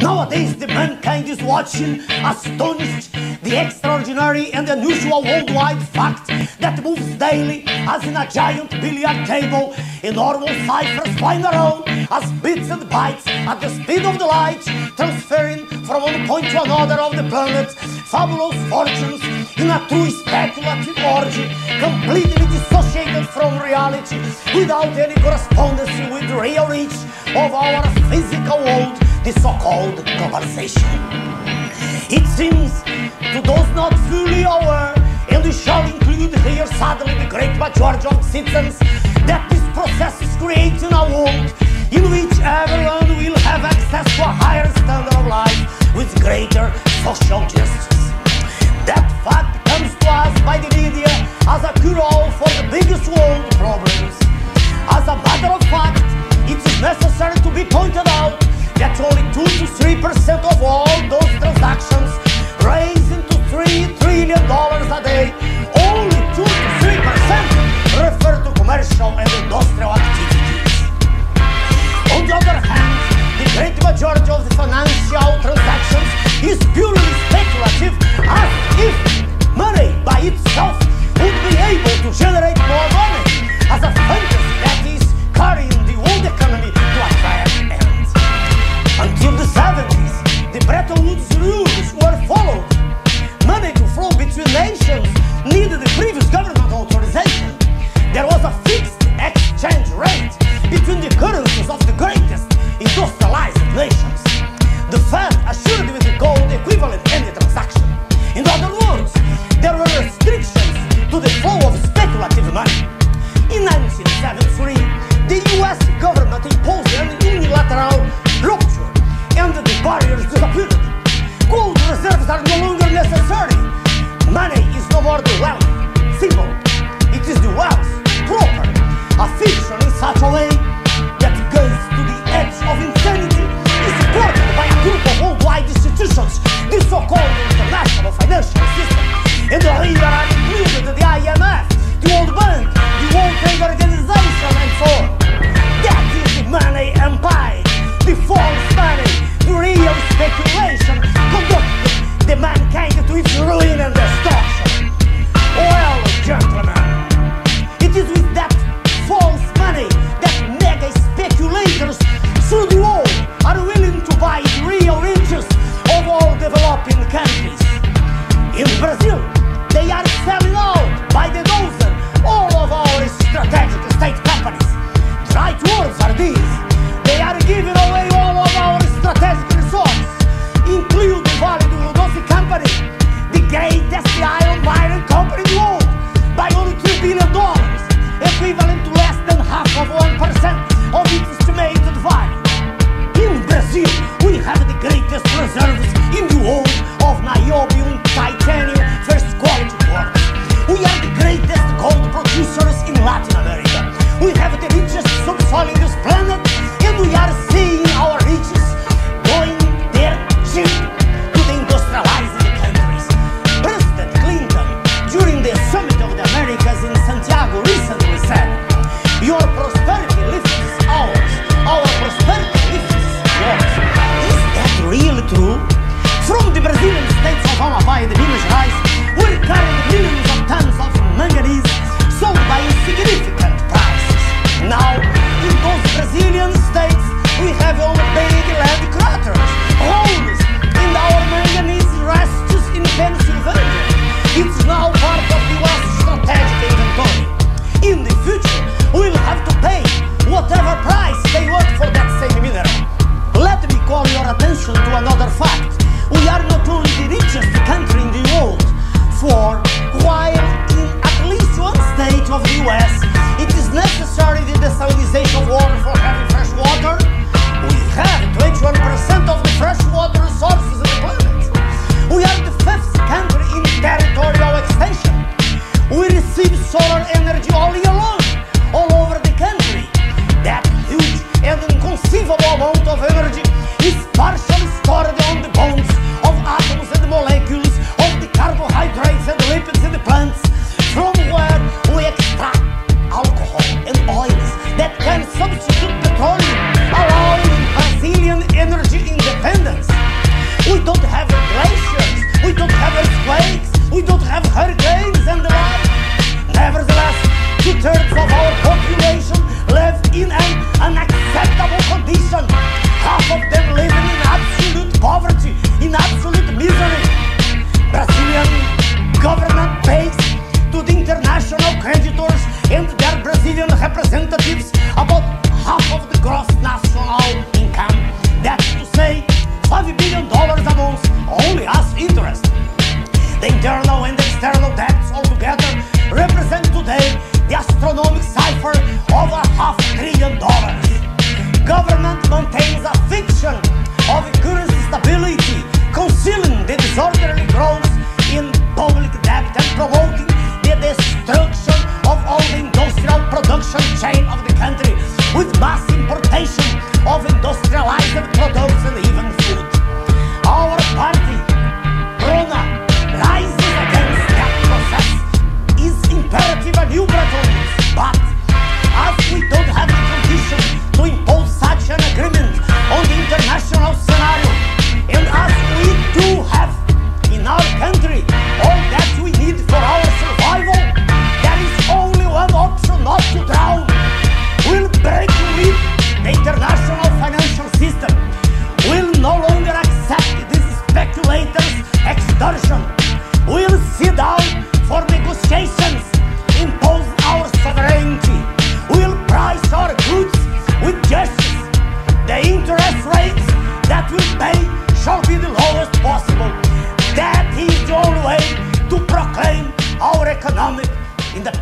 Nowadays, the mankind is watching, astonished, the extraordinary and unusual worldwide fact that moves daily as in a giant billiard table, enormous ciphers flying around as bits and bytes at the speed of the light, transferring from one point to another of the planet fabulous fortunes in a true speculative orgy, completely dissociated from reality, without any correspondence with the real reach of our physical world. This so-called conversation. It seems to those not fully aware, and we shall include here—sadly, the great majority of citizens, that this process is creating a world in which everyone will have access to a higher standard of life with greater social justice. That In Brazil, they are selling all by the dozen all of our strategic state companies. Right words are these. They are giving away all of our strategic resources, including the Vale do Rudolfi Company, the greatest iron mining company in the world, by only $3 billion, equivalent to less than half of 1% of its estimated value. In Brazil,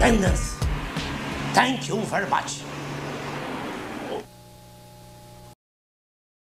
defenders. Thank you very much.